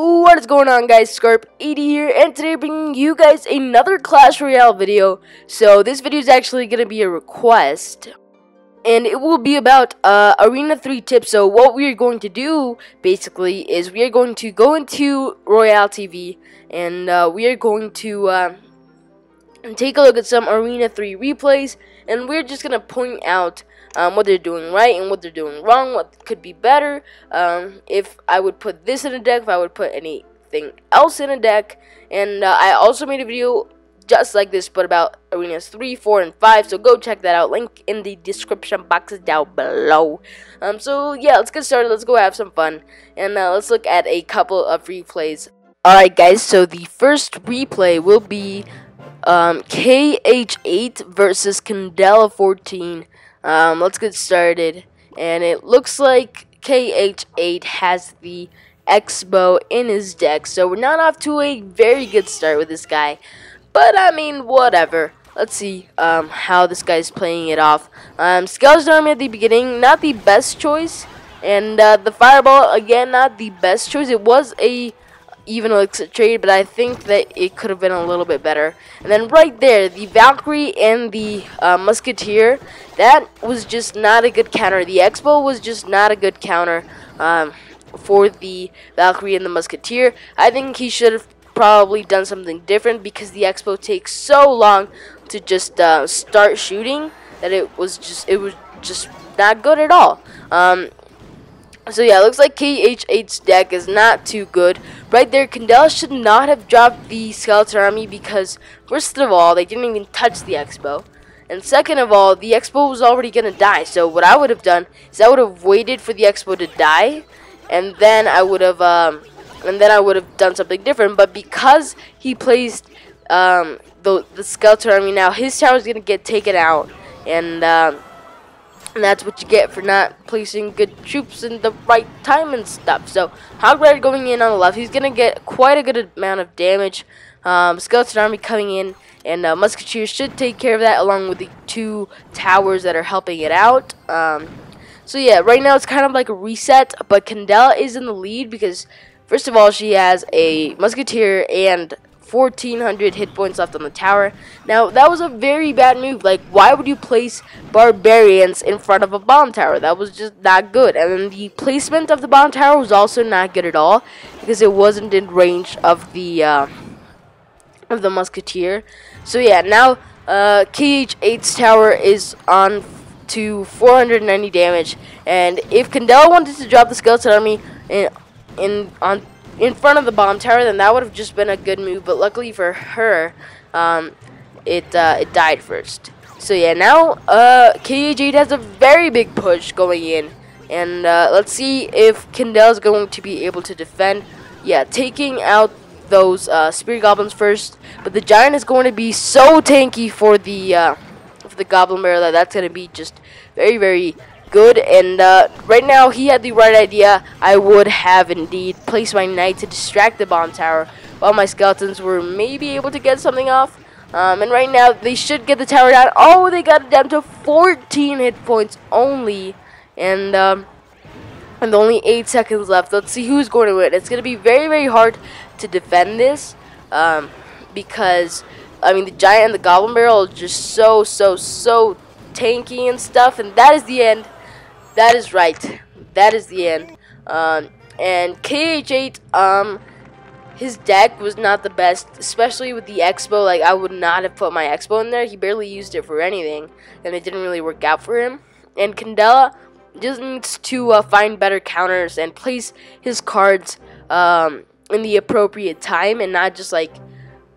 What is going on guys, Scarp80 here, and today bringing you guys another Clash Royale video. So this video is actually going to be a request, and it will be about uh, Arena 3 tips. So what we are going to do, basically, is we are going to go into Royale TV, and uh, we are going to uh, take a look at some Arena 3 replays, and we're just going to point out um, what they're doing right and what they're doing wrong, what could be better. Um, if I would put this in a deck, if I would put anything else in a deck. And uh, I also made a video just like this, but about arenas 3, 4, and 5. So go check that out. Link in the description box down below. Um, so yeah, let's get started. Let's go have some fun. And uh, let's look at a couple of replays. Alright guys, so the first replay will be um, KH8 versus Candela 14. Um, let's get started. And it looks like KH8 has the X-Bow in his deck. So we're not off to a very good start with this guy. But I mean, whatever. Let's see um, how this guy's playing it off. Um, Skeleton Army at the beginning, not the best choice. And uh, the Fireball, again, not the best choice. It was a even elixir trade, but I think that it could have been a little bit better. And then right there, the Valkyrie and the uh, Musketeer, that was just not a good counter. The X-Bow was just not a good counter um, for the Valkyrie and the Musketeer. I think he should have probably done something different because the X-Bow takes so long to just uh, start shooting that it was just it was just not good at all. Um, so yeah, looks like KH8's deck is not too good. Right there, Candela should not have dropped the Skeleton Army because, first of all, they didn't even touch the X-Bow. And second of all, the X-Bow was already going to die. So what I would have done is I would have waited for the X-Bow to die. And then I would have, um, and then I would have done something different. But because he placed um, the, the Skeleton Army now, his tower is going to get taken out. And, um, and that's what you get for not placing good troops in the right time and stuff. So Hog Rider going in on the left, he's gonna get quite a good amount of damage. Um, Skeleton Army coming in, and uh, Musketeers should take care of that along with the two towers that are helping it out. Um, so yeah, right now it's kind of like a reset, but Candela is in the lead because first of all she has a Musketeer and 1400 hit points left on the tower. Now, that was a very bad move. Like, why would you place barbarians in front of a bomb tower? That was just not good. And then the placement of the bomb tower was also not good at all because it wasn't in range of the uh, of the musketeer. So yeah, now uh, KH8's tower is on to 490 damage, and if Candela wanted to drop the skeleton army in, in on in front of the bomb tower, then that would have just been a good move. But luckily for her, um, it uh, it died first. So yeah, now uh, KH8 has a very big push going in. And uh, let's see if is going to be able to defend. Yeah, taking out those uh, Spear Goblins first. But the Giant is going to be so tanky for the uh, for the Goblin Barrel that that's going to be just very, very good. And uh, right now, he had the right idea. I would have indeed placed my knight to distract the bomb tower while my skeletons were maybe able to get something off. Um, and right now, they should get the tower down. Oh, they got it down to 14 hit points only. And, um, and only 8 seconds left. Let's see who's going to win. It's going to be very, very hard to defend this. Um, because, I mean, the Giant and the Goblin Barrel are just so, so, so tanky and stuff. And that is the end. That is right. That is the end. Um, and KH8, um, his deck was not the best, especially with the X-Bow. Like, I would not have put my X-Bow in there. He barely used it for anything, and it didn't really work out for him. And Candela just needs to uh, find better counters and place his cards um, in the appropriate time and not just, like,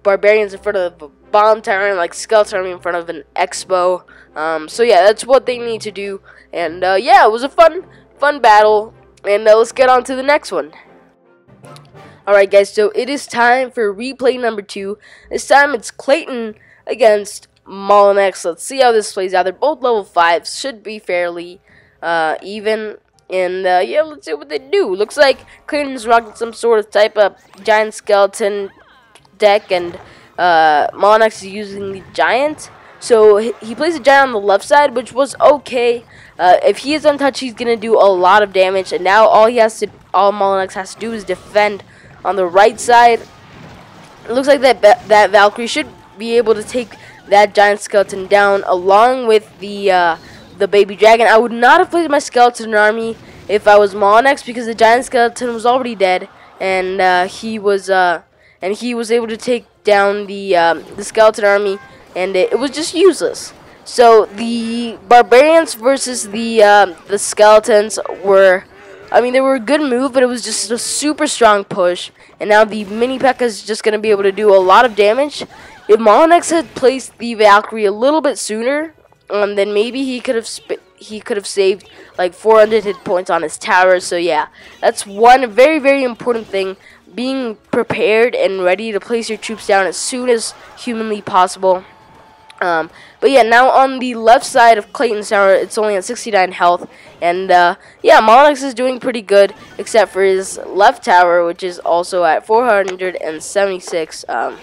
barbarians in front of bomb tower like, skeleton army in front of an X-Bow. Um, so, yeah, that's what they need to do. And uh, yeah, it was a fun, fun battle. And uh, let's get on to the next one. Alright guys, so it is time for replay number two. This time it's Clayton against Molinex. Let's see how this plays out. They're both level 5. Should be fairly uh, even. And uh, yeah, let's see what they do. Looks like Clayton's rocking some sort of type of giant skeleton deck. And uh, is using the giant. So he plays a giant on the left side, which was okay. Uh, if he is untouched, he's gonna do a lot of damage. And now all he has to, all Molinex has to do is defend on the right side. It looks like that that Valkyrie should be able to take that giant skeleton down along with the uh, the baby dragon. I would not have played my skeleton army if I was Mollinex because the giant skeleton was already dead and uh, he was uh, and he was able to take down the um, the skeleton army and it, it, was just useless. So the barbarians versus the um, the skeletons were I mean, they were a good move, but it was just a super strong push. And now the Mini P.E.K.K.A is just going to be able to do a lot of damage. If Mollinex had placed the Valkyrie a little bit sooner, um, then maybe he could have he could have saved like 400 hit points on his tower. So yeah, that's one very very important thing. Being prepared and ready to place your troops down as soon as humanly possible. Um, but yeah, now on the left side of Clayton's tower, it's only at 69 health. And uh, yeah, Mollinex is doing pretty good, except for his left tower, which is also at 476. Um,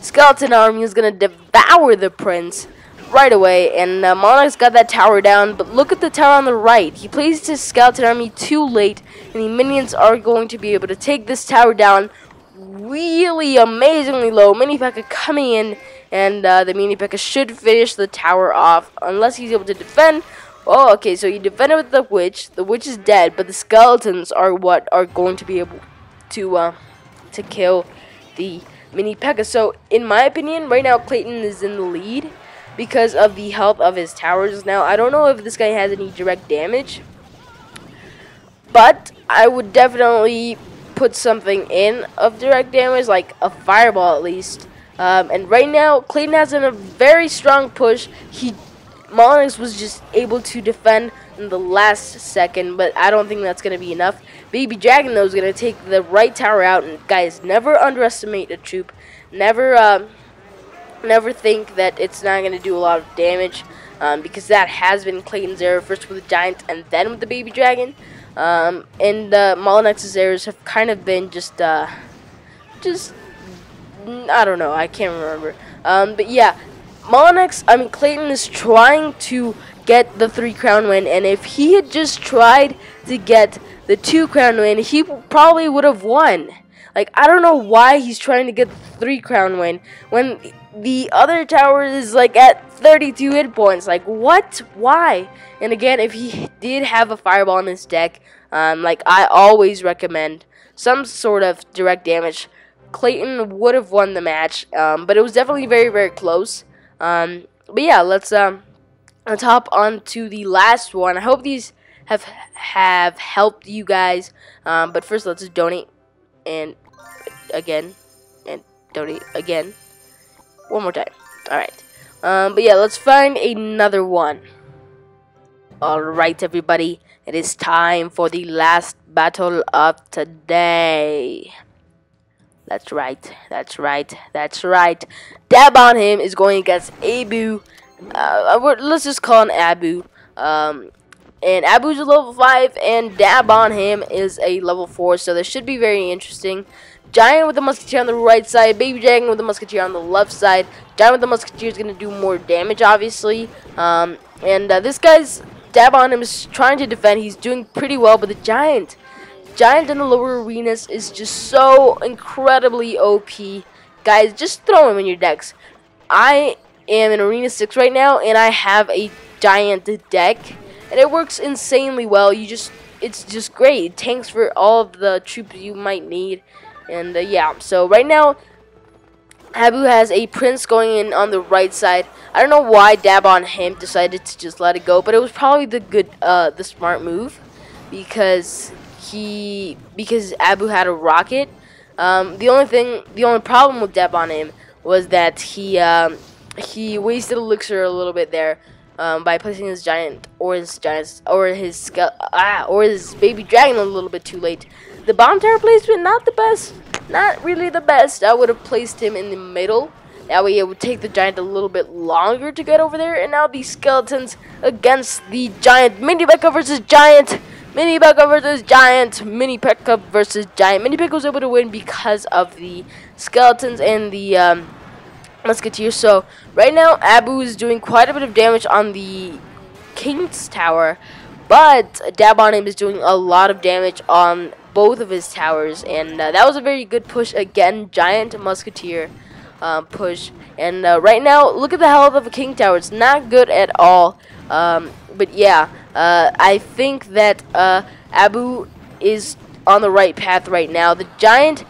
Skeleton Army is going to devour the Prince right away. And uh, Mollinex got that tower down, but look at the tower on the right. He placed his Skeleton Army too late, and the minions are going to be able to take this tower down really amazingly low. Mini P.E.K.K.A coming in and uh, the Mini P.E.K.K.A should finish the tower off unless he's able to defend. Oh, okay, so he defended with the witch. The witch is dead, but the skeletons are what are going to be able to uh, to kill the Mini P.E.K.K.A. So, in my opinion, right now Clayton is in the lead because of the health of his towers. Now, I don't know if this guy has any direct damage, but I would definitely put something in of direct damage, like a fireball at least, um, and right now, Clayton has in a very strong push. He Mollinex was just able to defend in the last second, but I don't think that's going to be enough. Baby Dragon, though, is going to take the right tower out. And guys, never underestimate a troop. Never, uh, never think that it's not going to do a lot of damage. Um, because that has been Clayton's error, first with the Giant and then with the Baby Dragon. Um, and uh, Mollinex's errors have kind of been just, uh, just I don't know. I can't remember. Um, but yeah, Mollinex, I mean, Clayton is trying to get the three crown win, and if he had just tried to get the two crown win, he probably would have won. Like, I don't know why he's trying to get the three crown win when the other tower is like at 32 hit points. Like, what? Why? And again, if he did have a fireball in his deck, um, like I always recommend some sort of direct damage Clayton would have won the match, um, but it was definitely very, very close. Um, but yeah, let's um, let's hop on to the last one. I hope these have have helped you guys. Um, but first, let's donate and again and donate again one more time. All right. Um, but yeah, let's find another one. All right, everybody. It is time for the last battle of today. That's right. That's right. That's right. Dab on him is going against Abu. Uh, let's just call him Abu. Um, and Abu's a level 5, and Dab on him is a level 4, so this should be very interesting. Giant with the Musketeer on the right side, Baby Dragon with the Musketeer on the left side. Giant with the Musketeer is going to do more damage, obviously. Um, and uh, this guy's Dab on him is trying to defend. He's doing pretty well, but the Giant Giant in the lower arenas is just so incredibly OP. Guys, just throw him in your decks. I am in Arena 6 right now, and I have a Giant deck, and it works insanely well. You just, it's just great. It tanks for all of the troops you might need, and uh, yeah. So right now, Abu has a Prince going in on the right side. I don't know why Dab on him decided to just let it go, but it was probably the good, uh, the smart move, because he because Abu had a rocket. Um, the only thing, the only problem with Dab on him was that he um, he wasted elixir a little bit there um, by placing his giant or his giant or his ah, or his baby dragon a little bit too late. The bomb tower placement not the best, not really the best. I would have placed him in the middle. That way it would take the giant a little bit longer to get over there. And now the skeletons against the giant. Mini P.E.K.K.A versus giant. Mini P.E.K.K.A versus Giant. Mini P.E.K.K.A versus Giant. Mini P.E.K.K.A was able to win because of the skeletons and the um, musketeers. So right now, Abu is doing quite a bit of damage on the King's Tower, but Dab on him is doing a lot of damage on both of his towers, and uh, that was a very good push again. Giant Musketeer um, push, and uh, right now, look at the health of a King Tower. It's not good at all. Um, but yeah, uh, I think that uh, Abu is on the right path right now. The Giant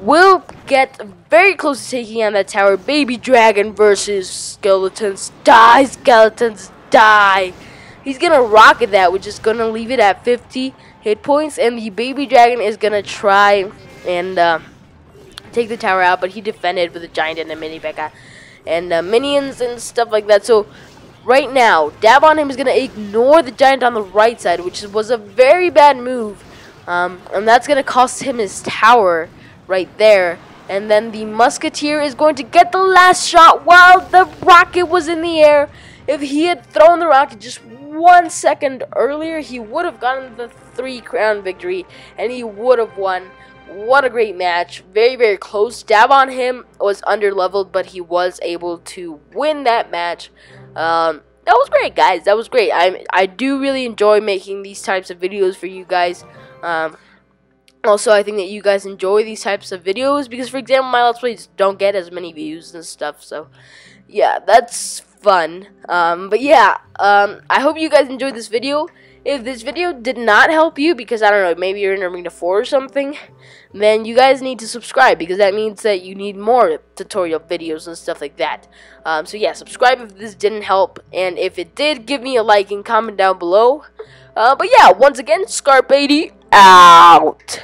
will get very close to taking on that tower. Baby Dragon versus Skeletons. Die, Skeletons, die. He's going to rocket that, which is going to leave it at 50 hit points. And the Baby Dragon is to try and uh, take the tower out. But he defended with a Giant and a Mini P.E.K.K.A And uh, minions and stuff like that. So right now, Dab on him is to ignore the Giant on the right side, which was a very bad move. Um, and that's to cost him his tower right there. And then the Musketeer is going to get the last shot while the rocket was in the air. If he had thrown the rocket just one second earlier, he would have gotten the three crown victory and he would have won. What a great match. Very, very close. Dab on him was under leveled, but he was able to win that match. Um, that was great, guys. That was great. I I do really enjoy making these types of videos for you guys. Um, also, I think that you guys enjoy these types of videos because, for example, my Let's Plays don't get as many views and stuff. So, yeah, that's fun. Um, but yeah, um, I hope you guys enjoyed this video. If this video did not help you because, I don't know, maybe you're in Arena 4 or something, then you guys need to subscribe because that means that you need more tutorial videos and stuff like that. Um, so yeah, subscribe if this didn't help, and if it did, give me a like and comment down below. Uh, but yeah, once again, Scarp80 out.